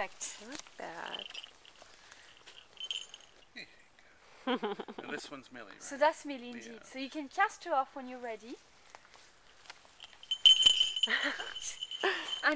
perfect. Not bad. And this one's Millie, right? So that's Millie indeed. Yeah. So you can cast her off when you're ready.